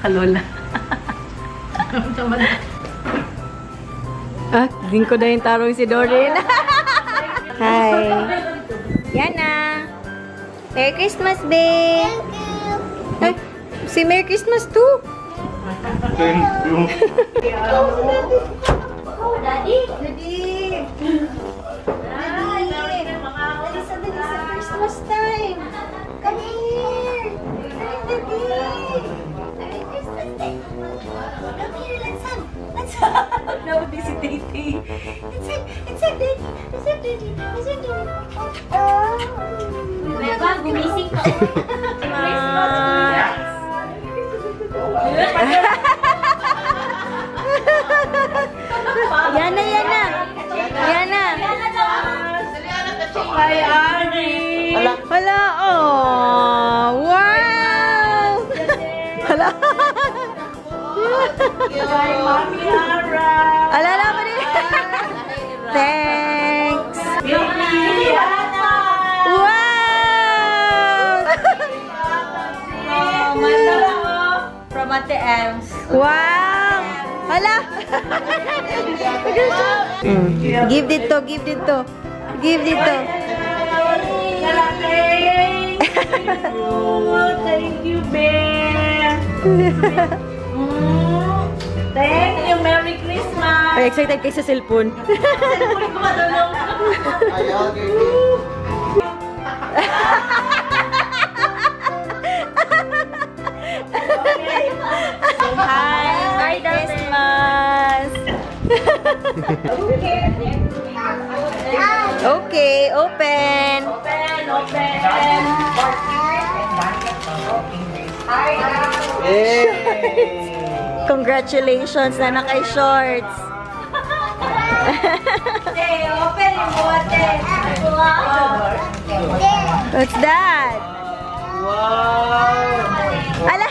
Kalola. ah, din ko na yung tarong si Doreen. Hi. Yana. Merry Christmas, babe. Ay, si Merry Christmas too. Thank you. Daddy. Daddy. Daddy, sandali sa Christmas time. Come here. This is Daddy. It's hug. It's hug, Daddy. It's hug, Daddy. It's hug, Daddy. Oh. Beba, gumising ka. Yana, Hi, Mami Ara. Ala, ala pa din. Thanks. Wow. Oh, mandala oh. From Ate Ems. Wow. Hala. Mm. Give dito, give dito. Give dito. Thank you, Ben. Thank you. Merry Christmas. Ay, excited kayo sa cellphone. Cellphone ko madulong. Ayaw, Gigi. Hi, Merry Christmas. okay, open. Open, open. Yay! Congratulations na kay shorts. Hey, open yung bote. Wow. What's that? Wow! Ala,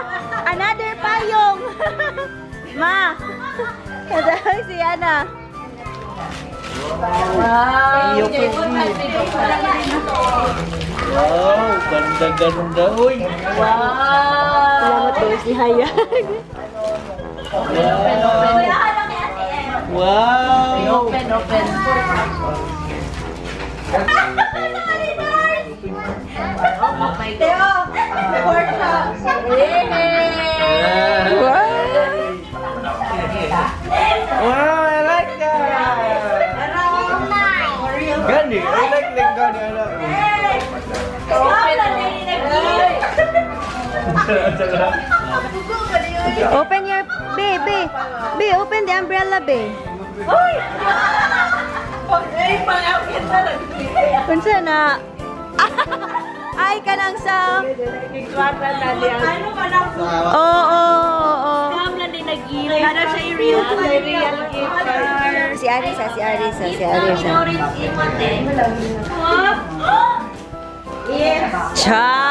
another payong. Ma, Kadaway si Ana. Wow. Wow, ganda-ganda. Uy! Salamat daw si Hayag. Wow! Open, open. Teo, ka. Yay! Wow, I like that! Gani, I like that gani. I like Open, open. Open your, be, open the umbrella, be. Uy! Ay, pang-akin na lang. Kunsa na. Ay, kanang sa... Ikwata na niya. Ano ba na? Oo, oo, oo. Scam na din nag-iwi. Ano siya yung real real gift Si Arisa, si Arisa, si Arisa. Yes. Char!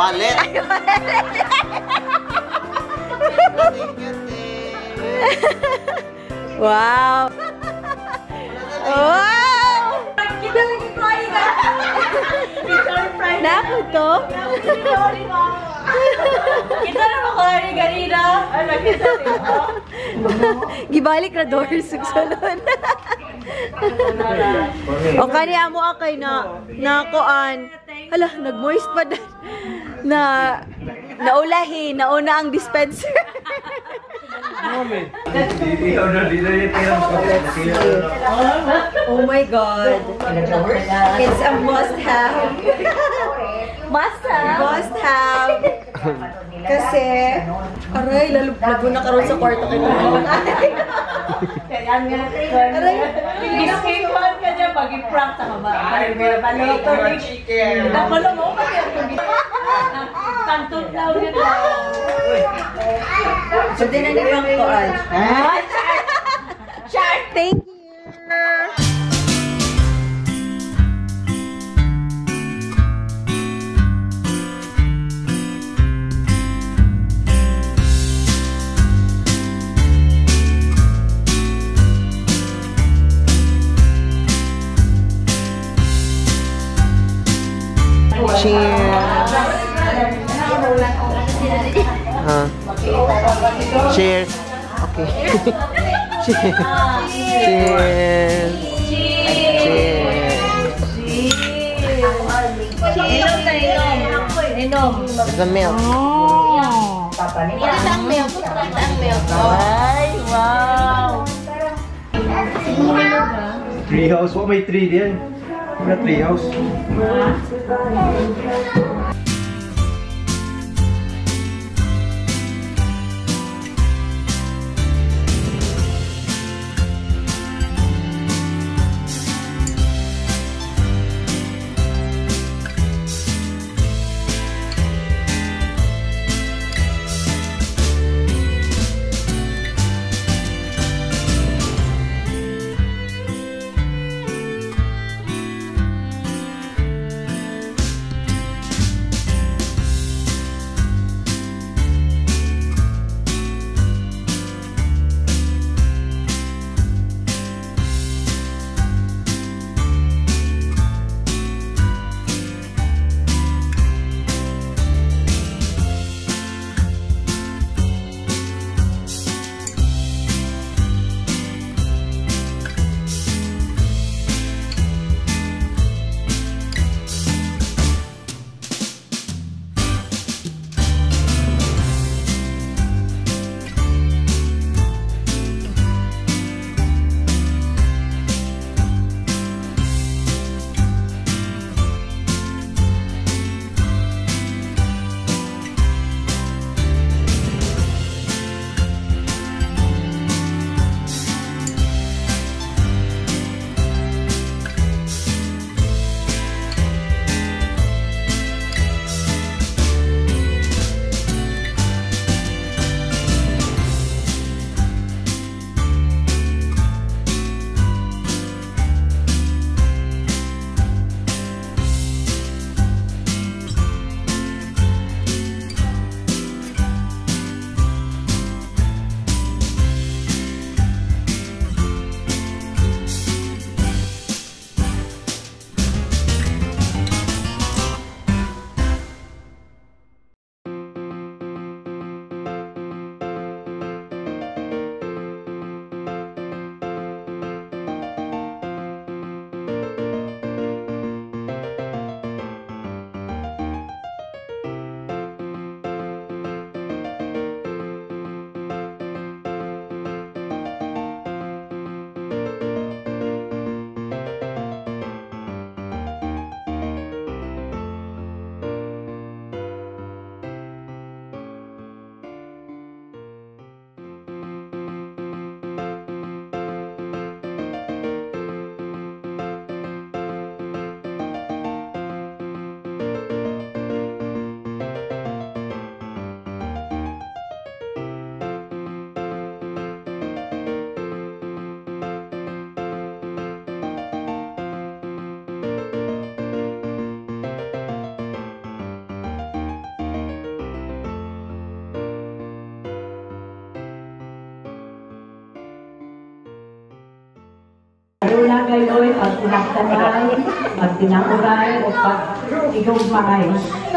Wallet! Wow! Wow! Kita lagi cry ka. Surprise. Naku to? Kita na mo cry ganina. Ano kita dito? Gibalik na doors sa salon. o kaniya mo akay na na kuan. Hala, nag-moist pa din. Na naulahi, nauna ang dispenser. oh my god. It's a must have. Must have. Must have. Kasi, aray, lalublago na karon sa kwarto kay Kaya nga Aray, Biskikuan niya pag i-prank sa kaba. Ay, may panoto ni chicken. Nakulo mo pa yan. Kantun daw yun. So, din na ni Pang Koan. Shark! Thank you. Okay. Cheers. Cheers. Cheers. Inom the milk. Kita ang milk. Kita ang milk. Ay, wow. Treehouse. What may tree there? Wala treehouse. Una gayoy, pag pinagtanay, pag pinakuray, o pag igugmay.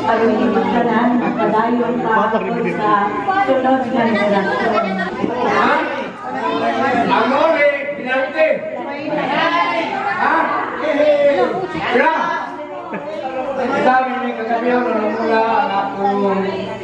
Aron ibigkanan, padayon pa ako sa sunod nga relasyon. Amore, pinarte. Ha? Kira. Sabi ni kagabihan na mula ako. my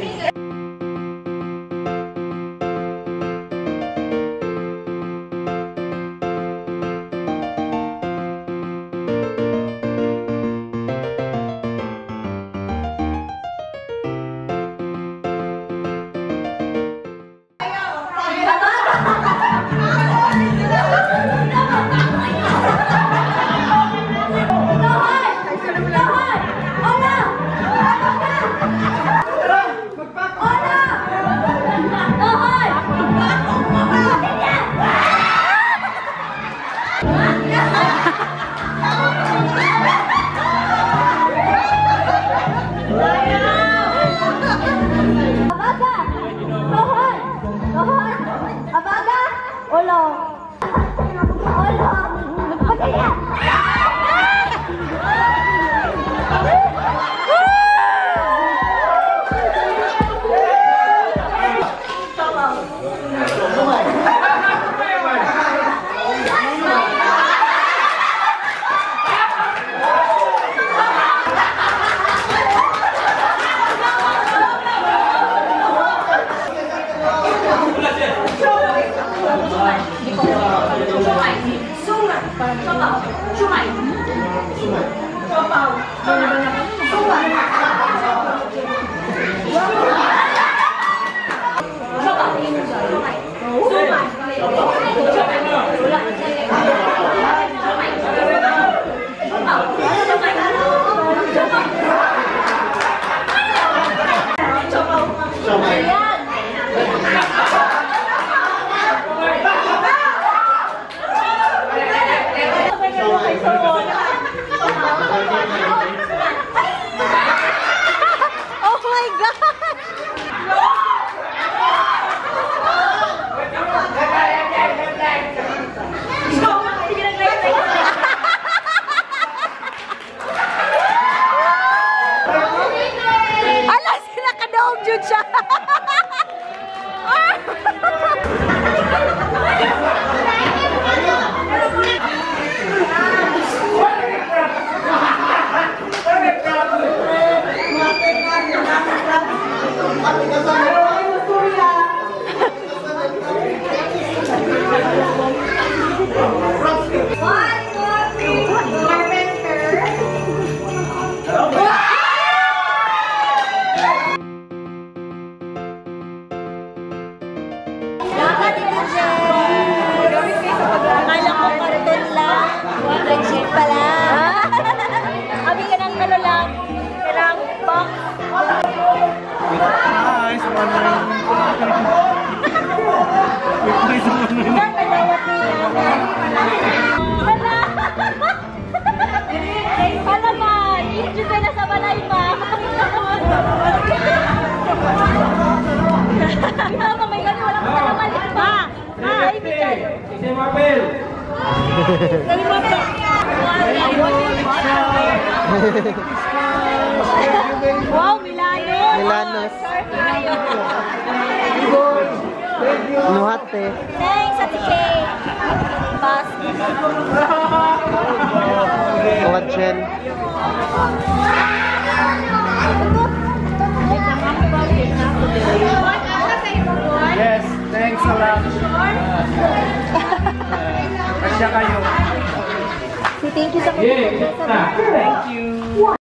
Hola. Ang kalawat niya. Hala! Hala man! Injud ka na sa balay ma. Mama, may gani wala ko na mali. Ma! Ma! Ay, bitan. Si Mabel. Gani mo ba? Wow, Milano! Milanos. Nuhate. Thanks, Ate Shay. Pass. Kawatchen. Yes, thanks a lot. Kasya kayo. Thank you sa na. Thank you.